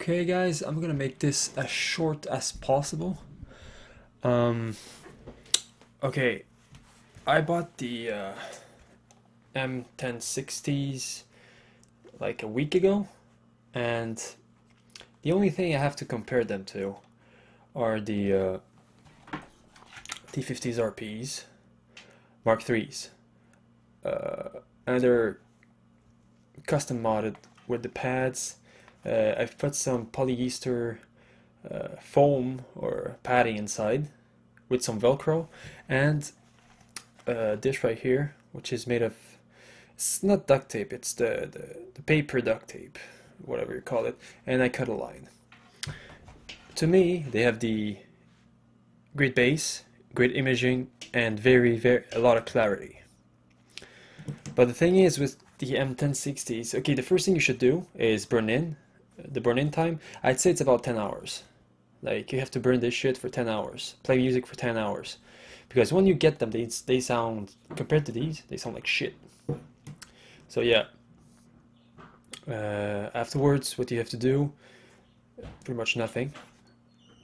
Okay guys, I'm gonna make this as short as possible. Um, okay, I bought the uh, M1060s like a week ago and the only thing I have to compare them to are the uh, T50s RPs Mark 3s, uh, and they're custom modded with the pads uh, I've put some polyester uh, foam or padding inside with some velcro and uh, this right here which is made of it's not duct tape it's the, the, the paper duct tape whatever you call it and I cut a line. To me they have the great bass great imaging and very very a lot of clarity. But the thing is with the M1060s okay the first thing you should do is burn in the burn-in time, I'd say it's about 10 hours. Like you have to burn this shit for 10 hours, play music for 10 hours, because when you get them, they they sound compared to these, they sound like shit. So yeah. Uh, afterwards, what you have to do, pretty much nothing.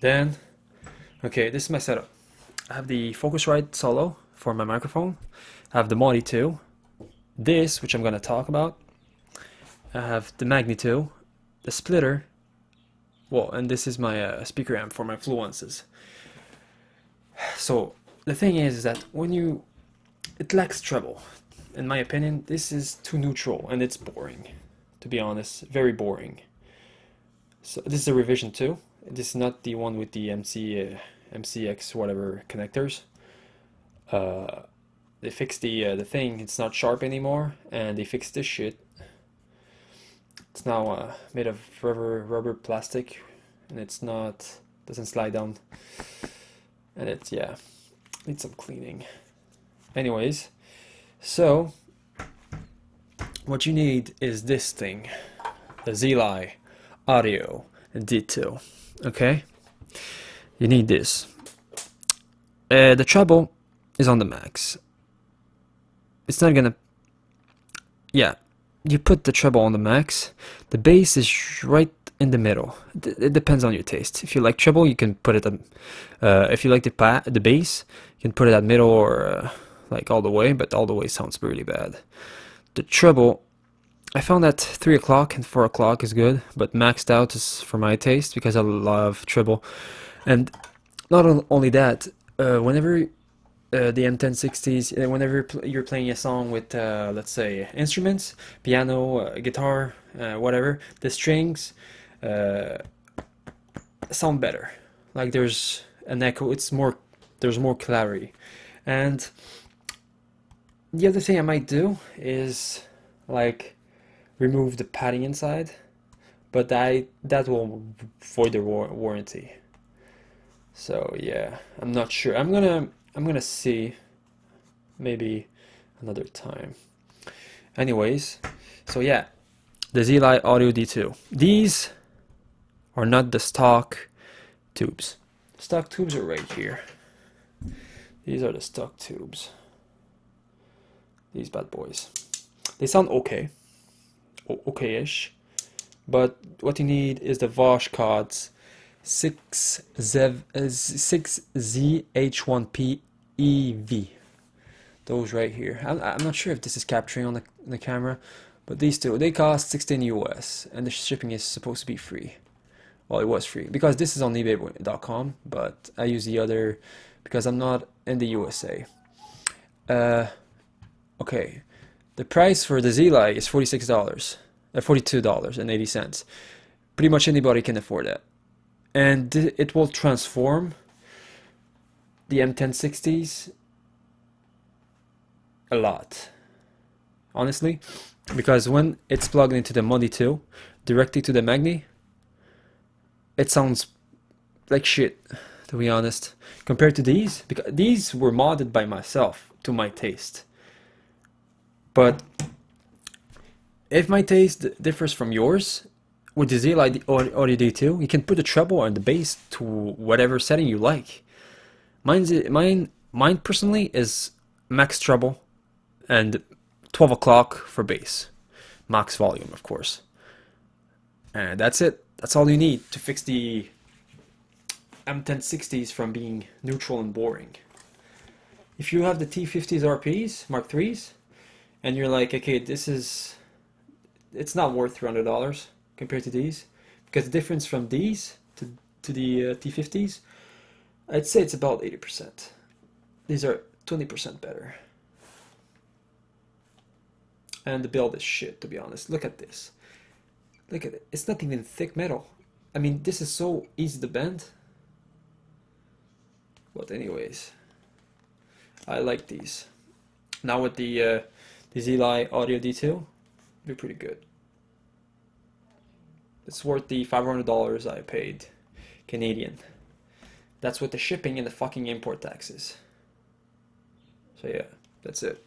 Then, okay, this is my setup. I have the Focusrite Solo for my microphone. I have the Modi 2. This, which I'm gonna talk about. I have the Magni 2 the splitter. Well and this is my uh, speaker amp for my Fluances. So the thing is, that when you it lacks treble. In my opinion this is too neutral and it's boring to be honest. Very boring. So this is a revision too. This is not the one with the MC uh, MCX whatever connectors. Uh, they fixed the uh, the thing. It's not sharp anymore and they fixed this shit it's now uh, made of rubber rubber plastic, and it's not doesn't slide down. And it's yeah needs some cleaning. Anyways, so what you need is this thing, the Zhilai Audio D2. Okay, you need this. Uh, the treble is on the max. It's not gonna. Yeah, you put the treble on the max, the bass is right in the middle. It depends on your taste. If you like treble, you can put it at, uh, if you like the the bass, you can put it at middle or uh, like all the way, but all the way sounds really bad. The treble, I found that 3 o'clock and 4 o'clock is good, but maxed out is for my taste because I love treble. And not only that, uh, whenever uh, the M1060s, uh, whenever you're playing a song with, uh, let's say, instruments, piano, uh, guitar, uh, whatever, the strings sound better. Like there's an echo, it's more, there's more clarity. And the other thing I might do is like remove the padding inside, but I that will void the war warranty. So yeah, I'm not sure. I'm gonna I'm gonna see maybe another time. Anyways, so yeah, the Zhilai Audio D2. These are not the stock tubes. Stock tubes are right here. These are the stock tubes. These bad boys. They sound okay, okayish, but what you need is the Voshkods 6ZH1PEV. Uh, Those right here. I'm, I'm, not sure if this is capturing on the, the camera, but these two, they cost 16 US, and the shipping is supposed to be free. Well, it was free, because this is on ebay.com, but I use the other, because I'm not in the USA. Uh, okay, the price for the Zhilai is $46, uh, $42.80. Pretty much anybody can afford that. And it will transform the M1060s a lot honestly. Because when it's plugged into the Modi 2 directly to the Magni it sounds like shit to be honest compared to these. Because these were modded by myself to my taste. But if my taste differs from yours with the Zhilai Audio D2 you can put the treble and the bass to whatever setting you like Mine's mine mine personally is max treble and 12 o'clock for bass. Max volume, of course. And that's it. That's all you need to fix the M1060s from being neutral and boring. If you have the T50s RPs, Mark 3s, and you're like, okay, this is, it's not worth $300 compared to these, because the difference from these to, to the uh, T50s, I'd say it's about 80%. These are 20% better. And the build is shit, to be honest. Look at this. Look at it. It's not even thick metal. I mean, this is so easy to bend. But anyways, I like these. Now with the uh, the Zhilai audio detail, they're pretty good. It's worth the $500 I paid Canadian. That's with the shipping and the fucking import taxes. So yeah, that's it.